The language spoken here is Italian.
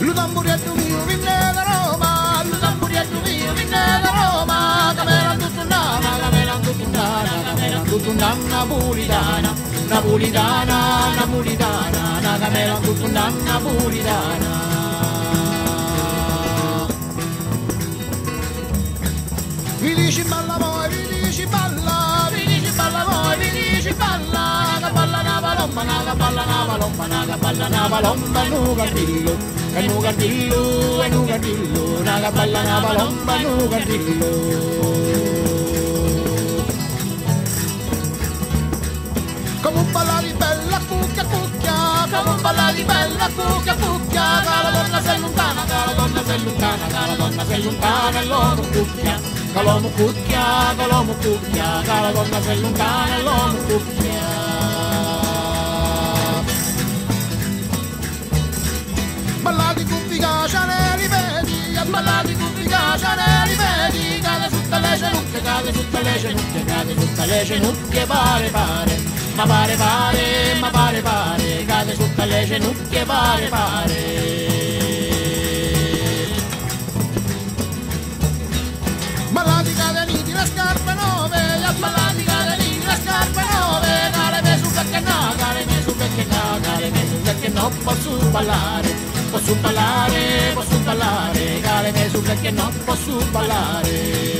lo tamburietto mio vinne da Roma, lo tamburietto mio vinne da Roma, camera tutundana, camera tutundana, camera tutundana napolitana, napolitana, napolitana, camera tutundana napolitana. Mi dici balla voi, mi dici balla, mi dici balla voi, mi dici balla, la balla na balomba, la balla na balomba, la balla na balomba, nuga pillo. కనుగటిల్లు అనుగటిల్లు నాగపల్ల నాబలొమ్మ నుగటిల్లు Como un palari bella cucchia cucchia, como un palari bella cucchia cucchia, cara donna sei lontana, cara donna sei lontana, cara donna sei lontana, l'uomo cucchia, l'uomo cucchia, l'uomo cucchia, cara donna sei lontana, l'uomo cucchia. Ballati cuffi cacia ne ripeti, ballati cuffi cacia ne ripeti, cade su le cenocchie, cade su le cenocchie, cade su le cenocchie, pare pare ma pare pare, ma pare pare, cade sotto le cenocchie pare pare. Ballati cade niti le scarpe nuove, a ballati cade niti le scarpe nuove, cale me su perché no, cale me su perché no, cale me su perché no, posso ballare, posso ballare, posso ballare, cale me su perché no, posso ballare.